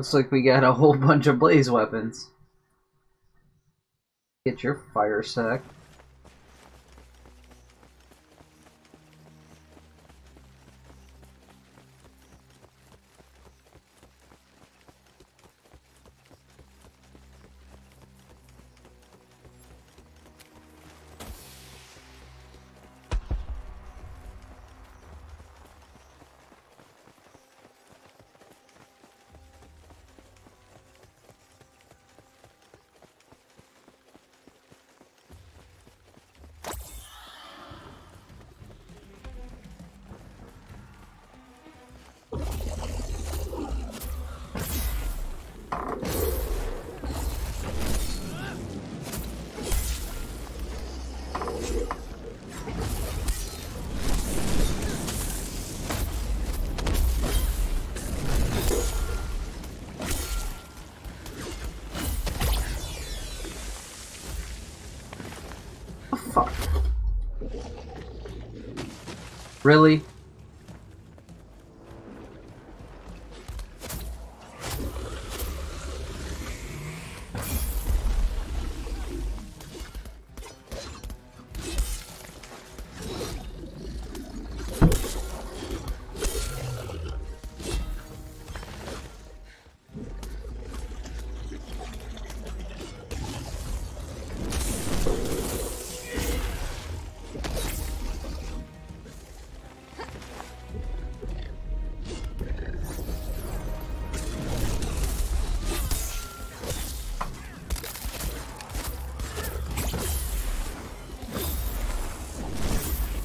Looks like we got a whole bunch of blaze weapons. Get your fire sack. Really?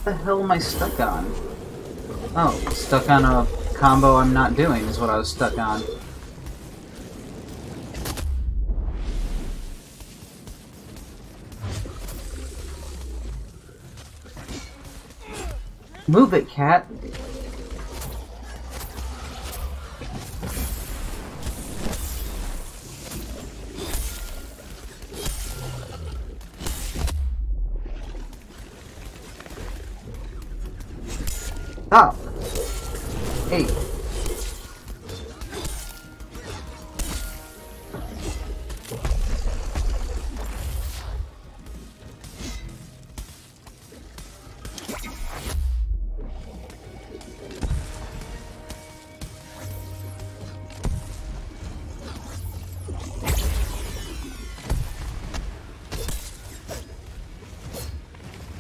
The hell am I stuck on? Oh, stuck on a combo I'm not doing is what I was stuck on. Move it, cat! Stop! Hey!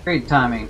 Great timing.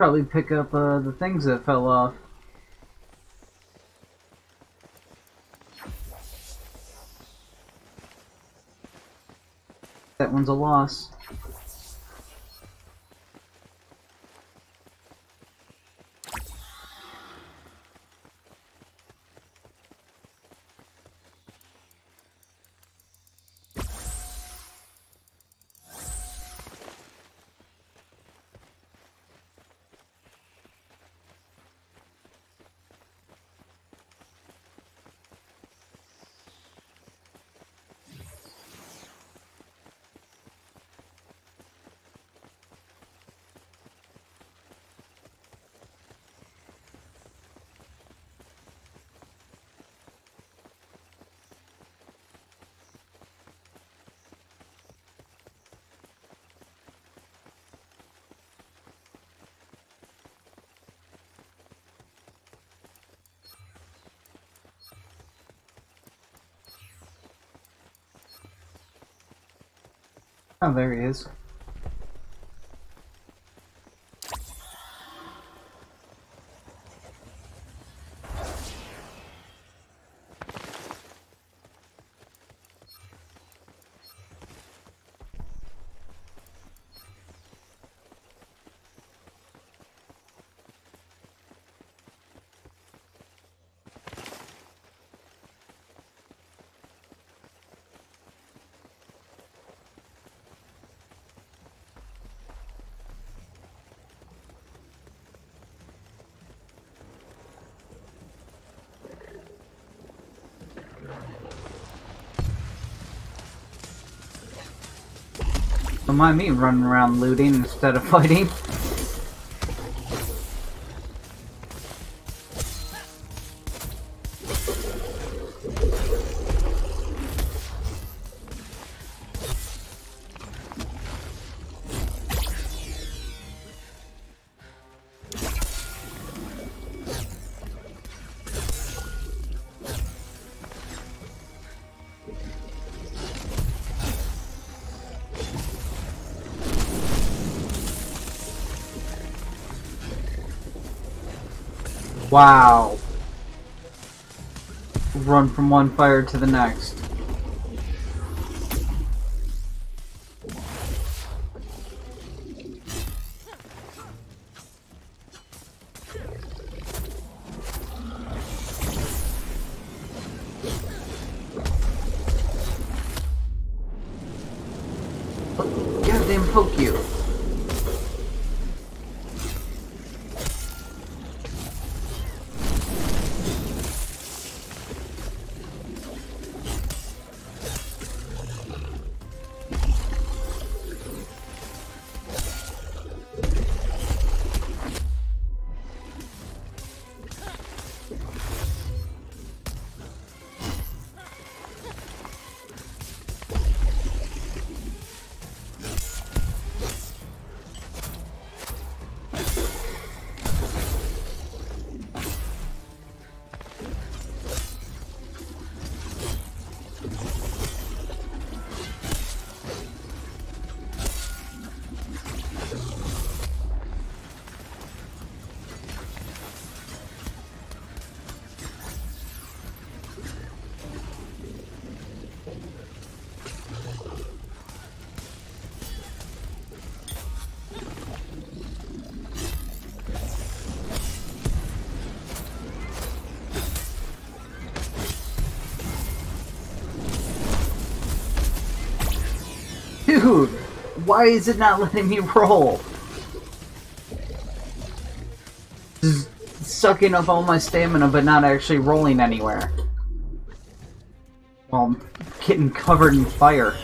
Probably pick up uh, the things that fell off. That one's a loss. Oh, there he is. Don't mind me running around looting instead of fighting. Wow. Run from one fire to the next. Goddamn poke you. Why is it not letting me roll? Just sucking up all my stamina but not actually rolling anywhere. While I'm getting covered in fire.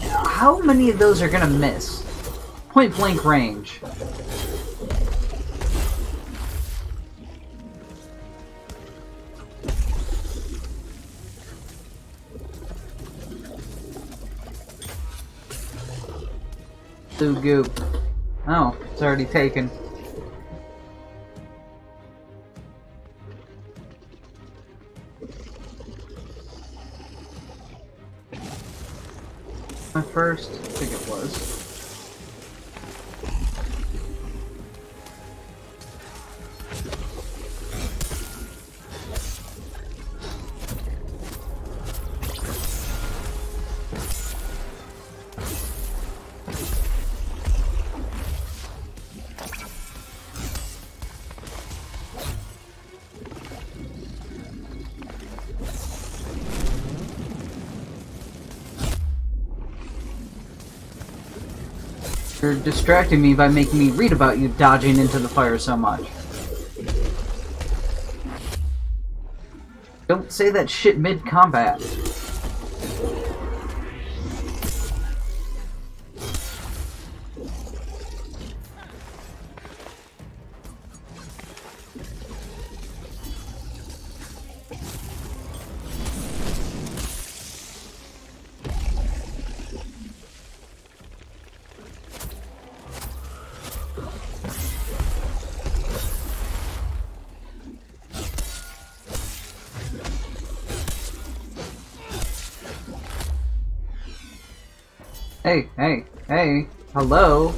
How many of those are gonna miss? Point blank range. Blue goop. Oh, it's already taken. My first, You're distracting me by making me read about you dodging into the fire so much. Don't say that shit mid-combat. Hey, hey, hey, hello?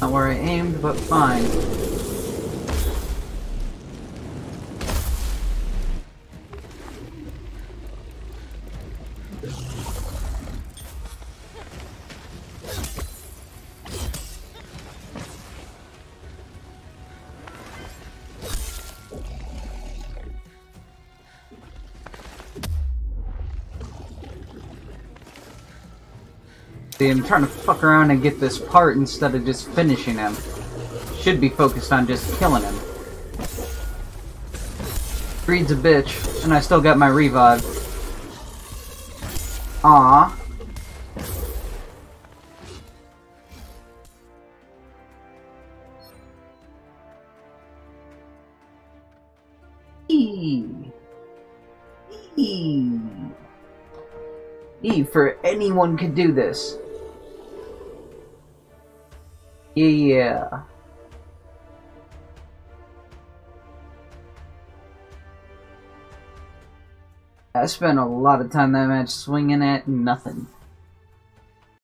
Not where I aimed, but fine. See, I'm trying to fuck around and get this part instead of just finishing him. Should be focused on just killing him. Greed's a bitch, and I still got my revive. Ah. E. E. E for anyone could do this. Yeah. I spent a lot of time that match swinging at nothing.